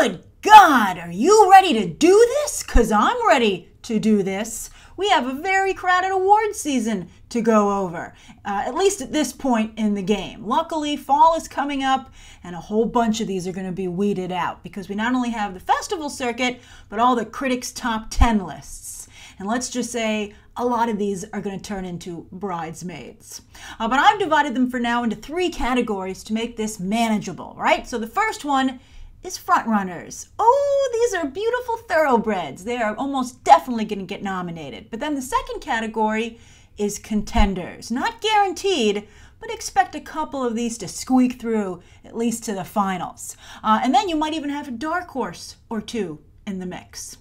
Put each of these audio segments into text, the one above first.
Good God, are you ready to do this? Because I'm ready to do this. We have a very crowded award season to go over, uh, at least at this point in the game. Luckily, fall is coming up, and a whole bunch of these are going to be weeded out because we not only have the festival circuit, but all the critics' top 10 lists. And let's just say a lot of these are going to turn into bridesmaids. Uh, but I've divided them for now into three categories to make this manageable, right? So the first one is frontrunners. Oh, these are beautiful thoroughbreds. They are almost definitely going to get nominated. But then the second category is contenders. Not guaranteed, but expect a couple of these to squeak through at least to the finals. Uh, and then you might even have a dark horse or two in the mix.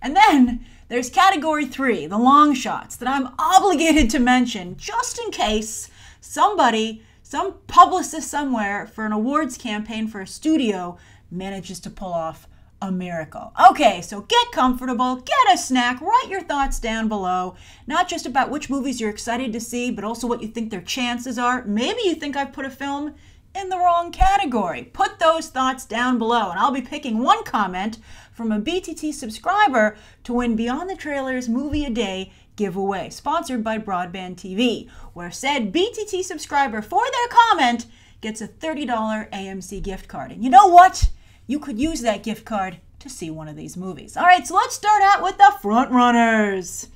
And then there's category three, the long shots, that I'm obligated to mention just in case somebody, some publicist somewhere for an awards campaign for a studio manages to pull off a miracle. Okay, so get comfortable, get a snack, write your thoughts down below. Not just about which movies you're excited to see, but also what you think their chances are. Maybe you think I've put a film in the wrong category. Put those thoughts down below, and I'll be picking one comment from a BTT subscriber to win Beyond the Trailers Movie a Day giveaway, sponsored by Broadband TV, where said BTT subscriber for their comment gets a $30 AMC gift card. And you know what? You could use that gift card to see one of these movies. All right, so let's start out with the front runners.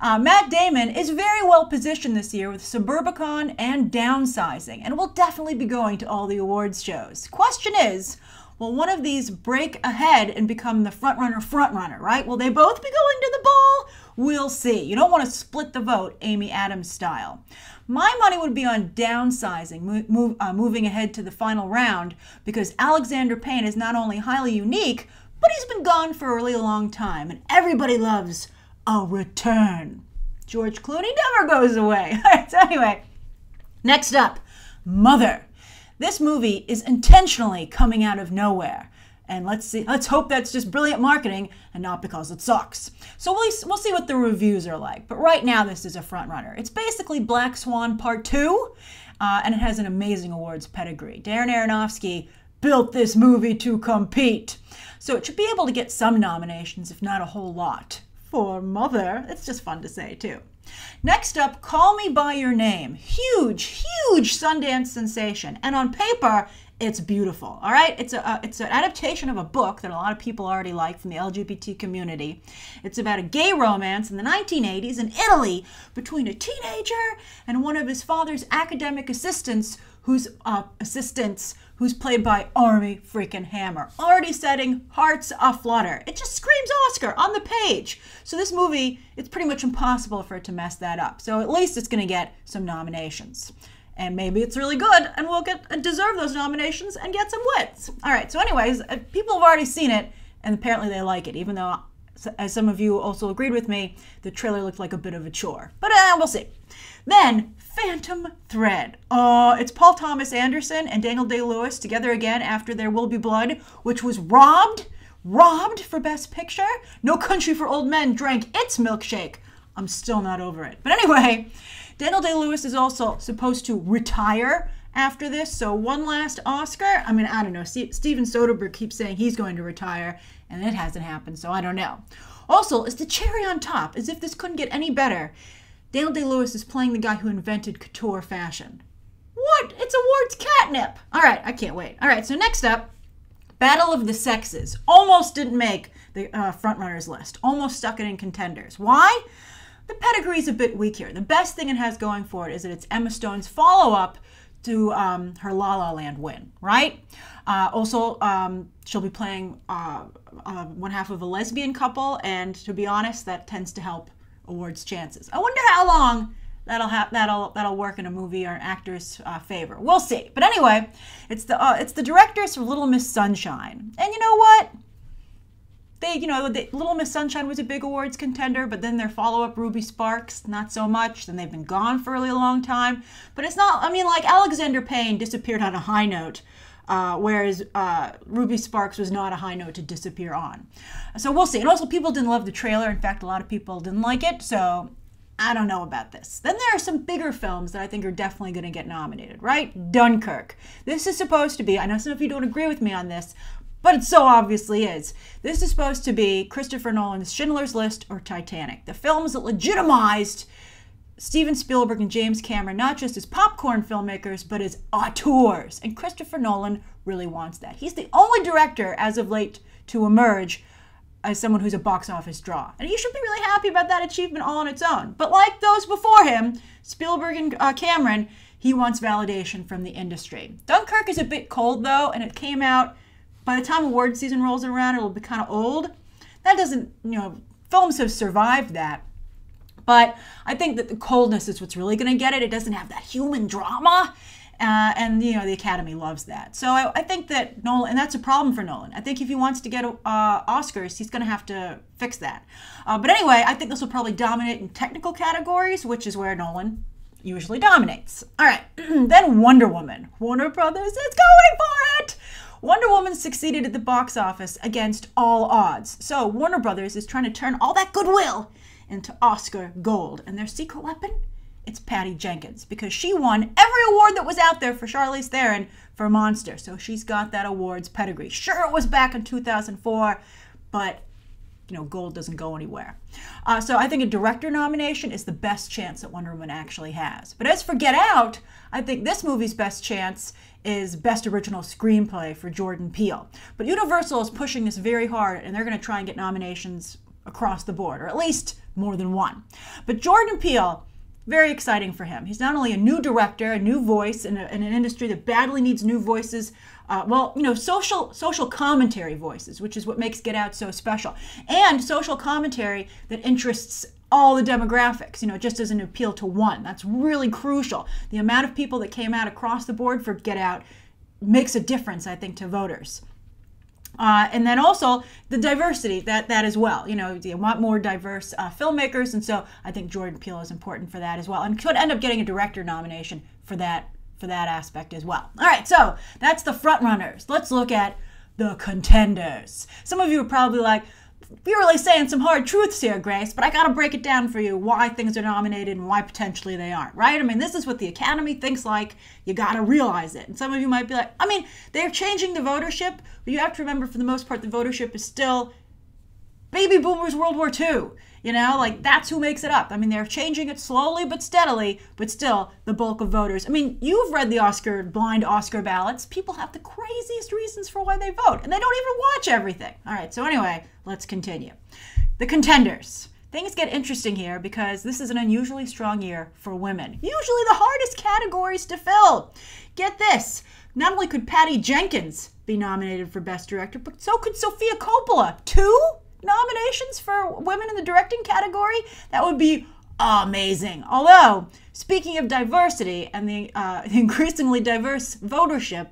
Uh, Matt Damon is very well positioned this year with Suburbicon and Downsizing, and will definitely be going to all the awards shows. Question is, will one of these break ahead and become the frontrunner frontrunner, right? Will they both be going to the ball? We'll see. You don't want to split the vote Amy Adams style. My money would be on downsizing, move, uh, moving ahead to the final round, because Alexander Payne is not only highly unique, but he's been gone for a really long time, and everybody loves a return. George Clooney never goes away. So anyway, next up, Mother. This movie is intentionally coming out of nowhere. And let's see, let's hope that's just brilliant marketing and not because it sucks. So we'll, we'll see what the reviews are like. But right now, this is a front runner. It's basically Black Swan Part 2, uh, and it has an amazing awards pedigree. Darren Aronofsky built this movie to compete. So it should be able to get some nominations, if not a whole lot for mother. It's just fun to say, too. Next up, Call Me By Your Name. Huge, huge Sundance sensation. And on paper, it's beautiful. All right, it's a uh, it's an adaptation of a book that a lot of people already like from the LGBT community. It's about a gay romance in the 1980s in Italy between a teenager and one of his father's academic assistants, whose uh, assistants who's played by Armie freaking Hammer. Already setting hearts aflutter. It just screams Oscar on the page. So this movie, it's pretty much impossible for it to mess that up. So at least it's going to get some nominations. And maybe it's really good and we'll get uh, deserve those nominations and get some wins. All right, so anyways, uh, people have already seen it and apparently they like it, even though as some of you also agreed with me, the trailer looked like a bit of a chore. But uh, we'll see. Then, Phantom Thread. Uh, it's Paul Thomas Anderson and Daniel Day Lewis together again after There Will Be Blood, which was robbed, robbed for Best Picture. No Country for Old Men drank its milkshake. I'm still not over it. But anyway, Daniel Day Lewis is also supposed to retire after this. So one last Oscar. I mean, I don't know. Steven Soderbergh keeps saying he's going to retire, and it hasn't happened, so I don't know. Also, as the cherry on top, as if this couldn't get any better, Daniel Day Lewis is playing the guy who invented couture fashion. What? It's awards catnip. All right, I can't wait. All right, so next up, Battle of the Sexes. Almost didn't make the uh, frontrunners list. Almost stuck it in contenders. Why? The pedigree's a bit weak here. The best thing it has going for it is that it's Emma Stone's follow-up to um, her La La Land win, right? Uh, also, um, she'll be playing uh, uh, one half of a lesbian couple, and to be honest, that tends to help awards chances. I wonder how long that'll have that'll that'll work in a movie or an actor's uh, favor. We'll see. But anyway, it's the uh, it's the directors for Little Miss Sunshine, and you know what? They, you know, the, Little Miss Sunshine was a big awards contender, but then their follow-up Ruby Sparks, not so much. Then they've been gone for a really long time. But it's not. I mean, like Alexander Payne disappeared on a high note. Uh, whereas uh, Ruby Sparks was not a high note to disappear on. So we'll see. And also, people didn't love the trailer. In fact, a lot of people didn't like it. So I don't know about this. Then there are some bigger films that I think are definitely going to get nominated, right? Dunkirk. This is supposed to be, I know some of you don't agree with me on this, But it so obviously is. This is supposed to be Christopher Nolan's Schindler's List or Titanic, the films that legitimized Steven Spielberg and James Cameron not just as popcorn filmmakers, but as auteurs. And Christopher Nolan really wants that. He's the only director as of late to emerge as someone who's a box office draw. And he should be really happy about that achievement all on its own. But like those before him, Spielberg and uh, Cameron, he wants validation from the industry. Dunkirk is a bit cold though, and it came out by the time award season rolls around, it'll be kind of old. That doesn't, you know, films have survived that. But I think that the coldness is what's really going to get it. It doesn't have that human drama. Uh, and you know the Academy loves that. So I, I, think that Nolan, and that's a problem for Nolan. I think if he wants to get uh, Oscars, he's going to have to fix that. Uh, but anyway, I think this will probably dominate in technical categories, which is where Nolan usually dominates. All right, then Wonder Woman. Warner Brothers is going for it. Wonder Woman succeeded at the box office against all odds. So Warner Brothers is trying to turn all that goodwill into Oscar gold. And their secret weapon? It's Patty Jenkins because she won every award that was out there for Charlize Theron for Monster. So she's got that awards pedigree. Sure, it was back in 2004, but you know, gold doesn't go anywhere. Uh, so I think a director nomination is the best chance that Wonder Woman actually has. But as for Get Out, I think this movie's best chance is Best Original Screenplay for Jordan Peele. But Universal is pushing this very hard, and they're going to try and get nominations across the board, or at least more than one. But Jordan Peele, very exciting for him. He's not only a new director, a new voice in, a, in an industry that badly needs new voices. Uh, well, you know, social social commentary voices, which is what makes Get Out so special, and social commentary that interests all the demographics. You know, just as an appeal to one. That's really crucial. The amount of people that came out across the board for Get Out makes a difference, I think, to voters. Uh, and then also the diversity that that as well. You know, you want more diverse uh, filmmakers, and so I think Jordan Peele is important for that as well, and could end up getting a director nomination for that for that aspect as well. All right, so that's the front runners. Let's look at the contenders. Some of you are probably like, you're really saying some hard truths here, Grace, but I got to break it down for you why things are nominated and why potentially they aren't, right? I mean, this is what the Academy thinks like. You got to realize it. And some of you might be like, I mean, they're changing the votership, but you have to remember for the most part, the votership is still baby boomers World War II. You know, like that's who makes it up. I mean, they're changing it slowly but steadily, but still the bulk of voters. I mean, you've read the Oscar blind Oscar ballots. People have the craziest reasons for why they vote, and they don't even watch everything. All right, so anyway, let's continue. The contenders. Things get interesting here because this is an unusually strong year for women. Usually the hardest categories to fill. Get this. Not only could Patty Jenkins be nominated for Best Director, but so could Sofia Coppola. Two nominations for women in the directing category, that would be amazing. Although, speaking of diversity and the, uh, increasingly diverse votership,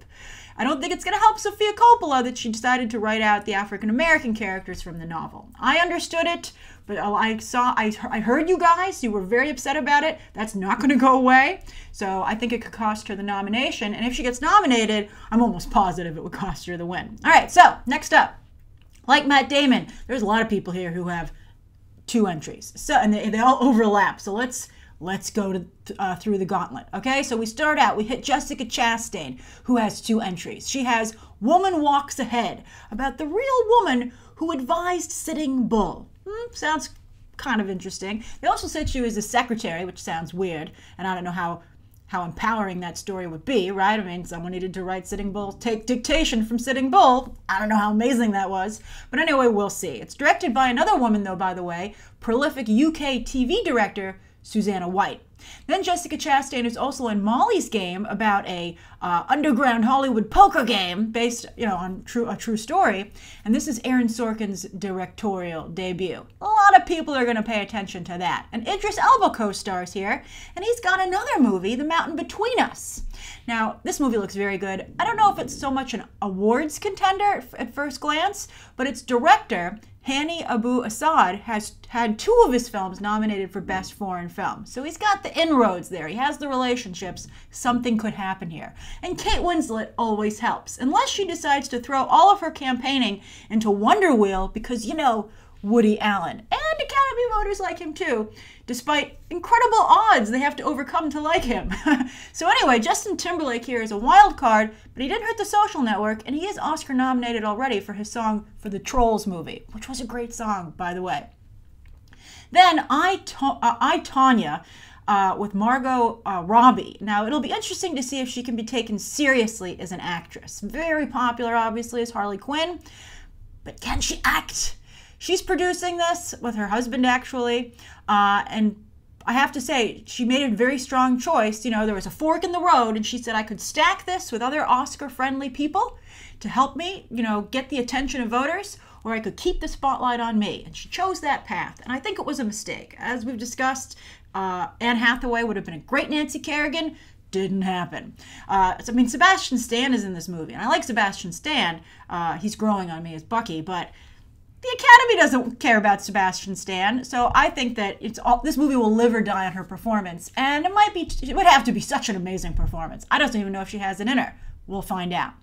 I don't think it's going to help Sofia Coppola that she decided to write out the African American characters from the novel. I understood it, but oh, I saw, I, I heard you guys. You were very upset about it. That's not going to go away. So I think it could cost her the nomination. And if she gets nominated, I'm almost positive it would cost her the win. All right, so next up. Like Matt Damon, there's a lot of people here who have two entries. So and they, they all overlap. So let's let's go to uh, through the gauntlet. Okay, so we start out. We hit Jessica Chastain, who has two entries. She has "Woman Walks Ahead" about the real woman who advised Sitting Bull. Hmm, sounds kind of interesting. They also said she was a secretary, which sounds weird, and I don't know how how empowering that story would be, right? I mean, someone needed to write Sitting Bull, take dictation from Sitting Bull. I don't know how amazing that was. But anyway, we'll see. It's directed by another woman, though, by the way, prolific UK TV director Susanna White. Then Jessica Chastain is also in Molly's Game about a uh, underground Hollywood poker game based, you know, on true a true story. And this is Aaron Sorkin's directorial debut. A lot of people are going to pay attention to that. And Idris Elba co-stars here, and he's got another movie, The Mountain Between Us. Now, this movie looks very good. I don't know if it's so much an awards contender at first glance, but its director Hani Abu Assad has had two of his films nominated for Best Foreign Film. So he's got the inroads there. He has the relationships. Something could happen here. And Kate Winslet always helps, unless she decides to throw all of her campaigning into Wonder Wheel because, you know, Woody Allen and Academy voters like him too, despite incredible odds they have to overcome to like him. so anyway, Justin Timberlake here is a wild card, but he didn't hurt the social network, and he is Oscar nominated already for his song for the Trolls movie, which was a great song, by the way. Then I, uh, I Tonya uh, with Margot uh, Robbie. Now, it'll be interesting to see if she can be taken seriously as an actress. Very popular, obviously, as Harley Quinn, but can she act? She's producing this with her husband, actually, uh, and I have to say, she made a very strong choice. You know, there was a fork in the road, and she said, I could stack this with other Oscar friendly people to help me, you know, get the attention of voters, or I could keep the spotlight on me. And she chose that path. And I think it was a mistake. As we've discussed, uh, Anne Hathaway would have been a great Nancy Kerrigan. Didn't happen. Uh, I mean, Sebastian Stan is in this movie, and I like Sebastian Stan. Uh, he's growing on me as Bucky, but the Academy doesn't care about Sebastian Stan. So I think that it's all, this movie will live or die on her performance, and it might be it would have to be such an amazing performance. I don't even know if she has it in her. We'll find out.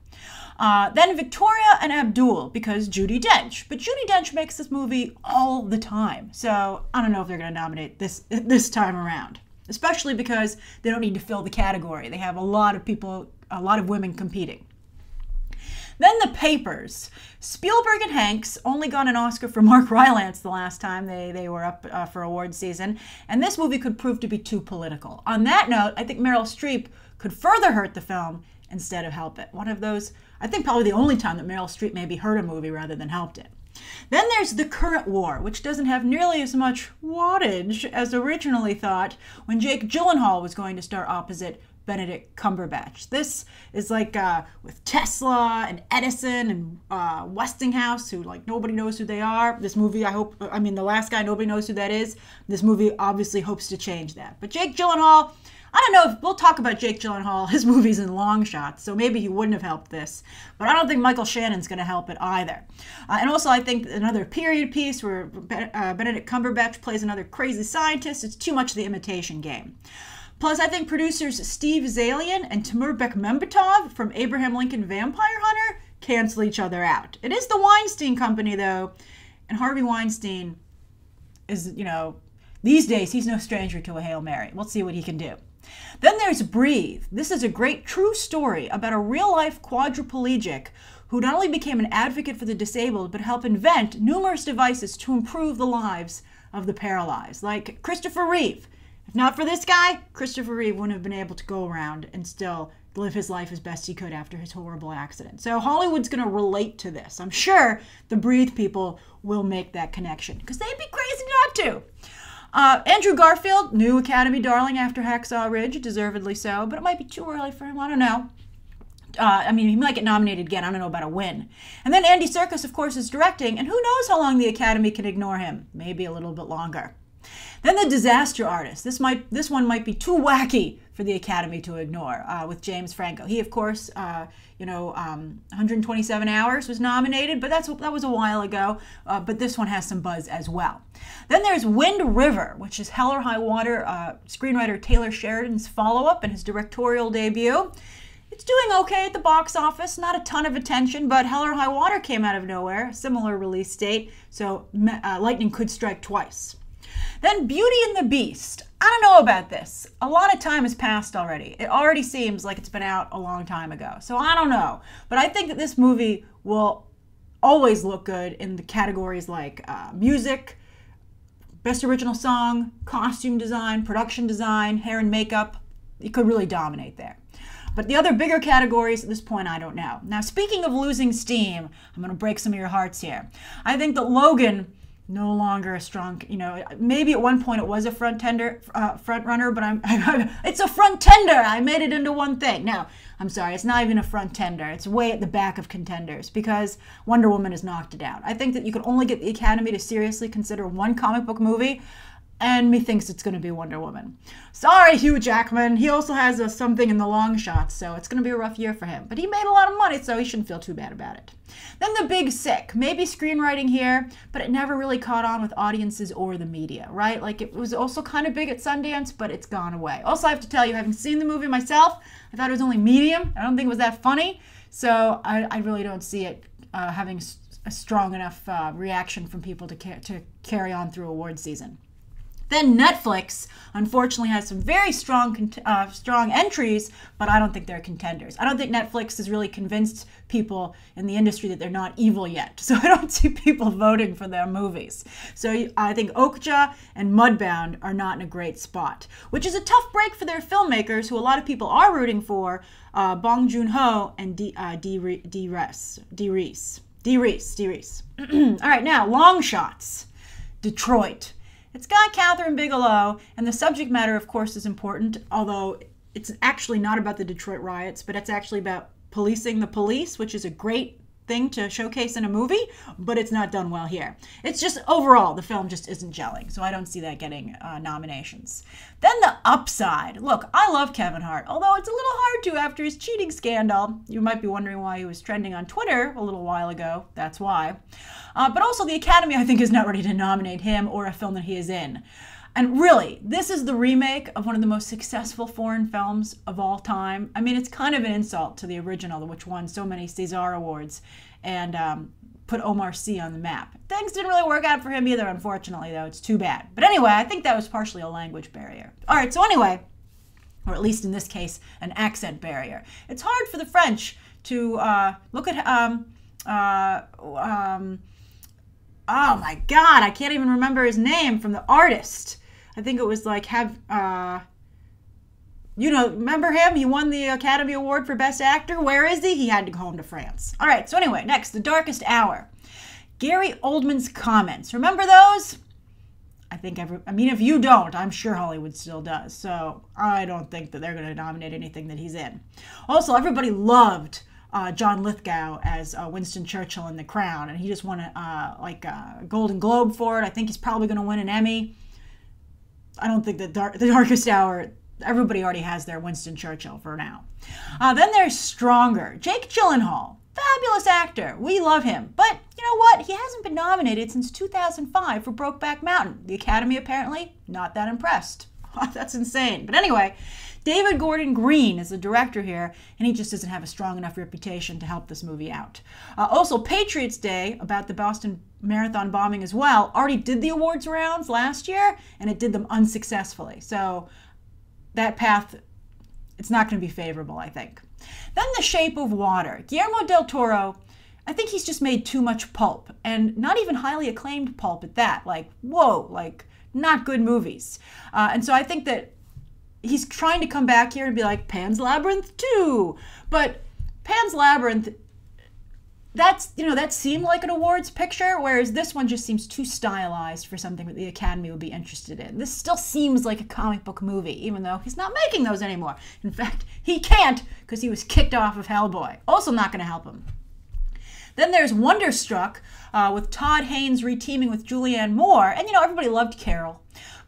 Uh, then Victoria and Abdul because Judi Dench. But Judi Dench makes this movie all the time. So I don't know if they're going to nominate this this time around. Especially because they don't need to fill the category. They have a lot of people, a lot of women competing. Then the papers. Spielberg and Hanks only got an Oscar for Mark Rylance the last time they, they were up uh, for award season, and this movie could prove to be too political. On that note, I think Meryl Streep could further hurt the film instead of help it. One of those, I think probably the only time that Meryl Streep maybe hurt a movie rather than helped it. Then there's The Current War, which doesn't have nearly as much wattage as originally thought when Jake Gyllenhaal was going to star opposite Benedict Cumberbatch. This is like uh, with Tesla and Edison and uh, Westinghouse, who like nobody knows who they are. This movie, I hope, I mean, the last guy, nobody knows who that is. This movie obviously hopes to change that. But Jake Gyllenhaal, I don't know if we'll talk about Jake Gyllenhaal, his movies in long shots, so maybe he wouldn't have helped this. But I don't think Michael Shannon's going to help it either. Uh, and also, I think another period piece where uh, Benedict Cumberbatch plays another crazy scientist, it's too much of the imitation game. Plus, I think producers Steve Zaillian and Timur Bekmambetov from Abraham Lincoln Vampire Hunter cancel each other out. It is the Weinstein Company, though, and Harvey Weinstein is, you know, these days he's no stranger to a Hail Mary. We'll see what he can do. Then there's Breathe. This is a great true story about a real life quadriplegic who not only became an advocate for the disabled, but helped invent numerous devices to improve the lives of the paralyzed, like Christopher Reeve. If not for this guy, Christopher Reeve wouldn't have been able to go around and still live his life as best he could after his horrible accident. So Hollywood's going to relate to this. I'm sure the Breathe people will make that connection because they'd be crazy not to. Uh, Andrew Garfield, new Academy darling after Hacksaw Ridge, deservedly so, but it might be too early for him. I don't know. Uh, I mean, he might get nominated again. I don't know about a win. And then Andy Serkis, of course, is directing, and who knows how long the Academy can ignore him? Maybe a little bit longer. Then the disaster artist. This might this one might be too wacky for the Academy to ignore. Uh, with James Franco, he of course, uh, you know, um, 127 Hours was nominated, but that's that was a while ago. Uh, but this one has some buzz as well. Then there's Wind River, which is Hell or High Water uh, screenwriter Taylor Sheridan's follow-up and his directorial debut. It's doing okay at the box office, not a ton of attention, but Hell or High Water came out of nowhere, similar release date, so uh, lightning could strike twice. Then Beauty and the Beast. I don't know about this. A lot of time has passed already. It already seems like it's been out a long time ago. So I don't know. But I think that this movie will always look good in the categories like uh, music, best original song, costume design, production design, hair and makeup. It could really dominate there. But the other bigger categories at this point, I don't know. Now, speaking of losing steam, I'm going to break some of your hearts here. I think that Logan no longer a strong you know maybe at one point it was a front tender uh, front runner but i'm it's a front tender. I made it into one thing. No i'm sorry it's not even a front tender. It's way at the back of contenders because wonder woman has knocked it out i think that you could only get the academy to seriously consider one comic book movie and methinks it's going to be Wonder Woman. Sorry, Hugh Jackman. He also has a, something in the long shots, so it's going to be a rough year for him. But he made a lot of money, so he shouldn't feel too bad about it. Then The Big Sick. Maybe screenwriting here, but it never really caught on with audiences or the media, right? Like it was also kind of big at Sundance, but it's gone away. Also, I have to tell you, having seen the movie myself, I thought it was only medium. I don't think it was that funny, so I, I really don't see it uh, having a strong enough uh, reaction from people to, ca- to carry on through award season. Then Netflix, unfortunately, has some very strong, uh, strong entries, but I don't think they're contenders. I don't think Netflix has really convinced people in the industry that they're not evil yet. So I don't see people voting for their movies. So I think Okja and Mudbound are not in a great spot, which is a tough break for their filmmakers, who a lot of people are rooting for, uh, Bong Joon Ho and D. Uh, Dee Rees. Dee Rees. Dee Rees. D. Reese. All right, now long shots. Detroit. It's got Kathryn Bigelow, and the subject matter, of course, is important, although it's actually not about the Detroit riots, but it's actually about policing the police, which is a great thing to showcase in a movie, but it's not done well here. It's just overall, the film just isn't gelling, so I don't see that getting uh, nominations. Then the upside. Look, I love Kevin Hart, although it's a little hard to after his cheating scandal. You might be wondering why he was trending on Twitter a little while ago. That's why. Uh, but also, the Academy, I think, is not ready to nominate him or a film that he is in. And really, this is the remake of one of the most successful foreign films of all time. I mean, it's kind of an insult to the original, which won so many César Awards and um, put Omar Sy on the map. Things didn't really work out for him either, unfortunately, though. It's too bad. But anyway, I think that was partially a language barrier. All right, so anyway, or at least in this case, an accent barrier. It's hard for the French to uh, look at. Um, uh, um, oh my God, I can't even remember his name from the artist. I think it was like have uh you know, remember him? He won the Academy Award for Best Actor. Where is he? He had to go home to France. All right, so anyway, next, The Darkest Hour. Gary Oldman's comments. Remember those? I think every, I mean, if you don't, I'm sure Hollywood still does. So I don't think that they're going to nominate anything that he's in. Also, everybody loved uh, John Lithgow as uh, Winston Churchill in The Crown, and he just won a, uh, like a Golden Globe for it. I think he's probably going to win an Emmy. I don't think that dark, the darkest hour. Everybody already has their Winston Churchill for now. Uh, then there's Stronger. Jake Gyllenhaal, fabulous actor. We love him. But you know what? He hasn't been nominated since 2005 for Brokeback Mountain. The Academy apparently not that impressed. That's insane. But anyway, David Gordon Green is the director here, and he just doesn't have a strong enough reputation to help this movie out. Uh, also, Patriots Day, about the Boston Marathon bombing as well, already did the awards rounds last year, and it did them unsuccessfully. So that path, it's not going to be favorable, I think. Then The Shape of Water. Guillermo del Toro I think he's just made too much pulp and not even highly acclaimed pulp at that. Like, whoa, like not good movies. Uh, and so I think that he's trying to come back here and be like Pan's Labyrinth too. But Pan's Labyrinth that's you know that seemed like an awards picture whereas this one just seems too stylized for something that the academy would be interested in. This still seems like a comic book movie even though he's not making those anymore. In fact he can't because he was kicked off of hellboy. Also not going to help him. Then there's wonderstruck uh, with todd haynes reteaming with julianne moore and you know everybody loved carol.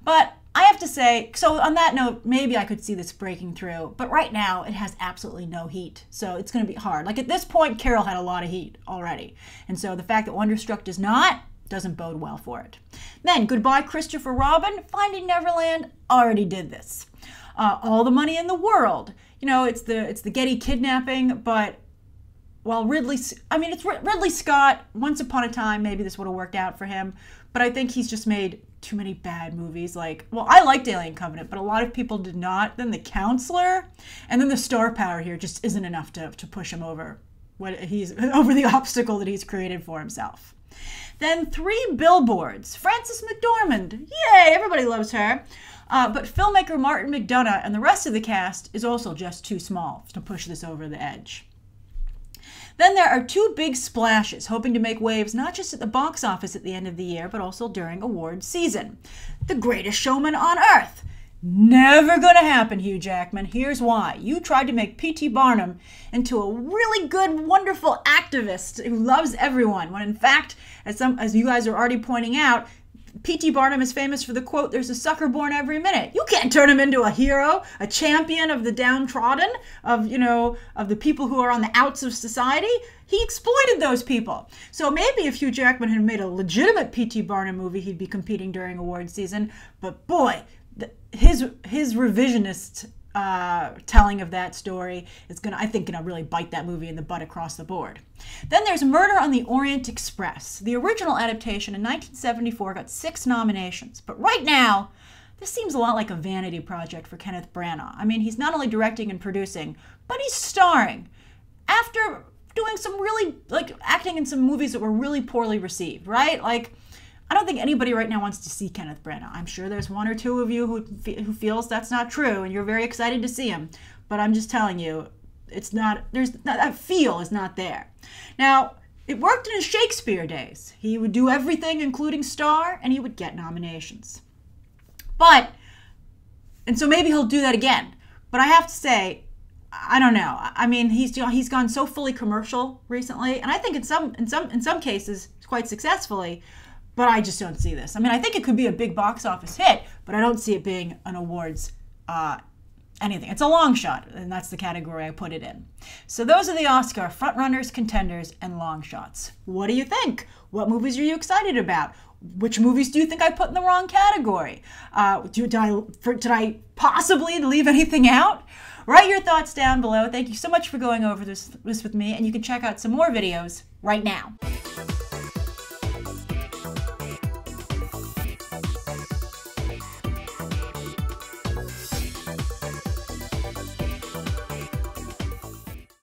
But I have to say, so on that note, maybe I could see this breaking through, but right now it has absolutely no heat. So it's going to be hard. Like at this point, Carol had a lot of heat already. And so the fact that Wonderstruck does not doesn't bode well for it. Then, Goodbye Christopher Robin, Finding Neverland already did this. Uh, all the money in the world. You know, it's the it's the Getty kidnapping, but while Ridley, I mean, it's Ridley Scott. Once upon a time, maybe this would have worked out for him, but I think he's just made too many bad movies. Like, well, I liked Alien Covenant, but a lot of people did not. Then The Counselor, and then the star power here just isn't enough to, to push him over what he's over the obstacle that he's created for himself. Then three billboards. Frances McDormand, yay! Everybody loves her. Uh, but filmmaker Martin McDonagh and the rest of the cast is also just too small to push this over the edge. Then there are two big splashes, hoping to make waves not just at the box office at the end of the year, but also during awards season. The Greatest Showman on Earth. Never gonna happen, Hugh Jackman. Here's why. You tried to make P.T. Barnum into a really good, wonderful activist who loves everyone, when in fact, as some as you guys are already pointing out, P.T. Barnum is famous for the quote, There's a sucker born every minute. You can't turn him into a hero, a champion of the downtrodden, of, you know, of the people who are on the outs of society. He exploited those people. So maybe if Hugh Jackman had made a legitimate P.T. Barnum movie, he'd be competing during award season. But boy, his his revisionist uh, telling of that story is gonna, I think, gonna really bite that movie in the butt across the board. Then there's Murder on the Orient Express. The original adaptation in 1974 got six nominations, but right now, this seems a lot like a vanity project for Kenneth Branagh. I mean, he's not only directing and producing, but he's starring. After doing some really like acting in some movies that were really poorly received, right? Like I don't think anybody right now wants to see Kenneth Branagh. I'm sure there's one or two of you who, who feels that's not true and you're very excited to see him. But I'm just telling you, it's not, there's not, that feel is not there. Now, it worked in his Shakespeare days. He would do everything, including star, and he would get nominations. But, and so maybe he'll do that again. But I have to say, I don't know. I mean, he's he's gone so fully commercial recently, and I think in some in some in some cases quite successfully but I just don't see this. I mean, I think it could be a big box office hit, but I don't see it being an awards uh, anything. It's a long shot, and that's the category I put it in. So those are the Oscar frontrunners, contenders, and long shots. What do you think? What movies are you excited about? Which movies do you think I put in the wrong category? Uh, did, I, for, did I possibly leave anything out? Write your thoughts down below. Thank you so much for going over this, this with me, and you can check out some more videos right now.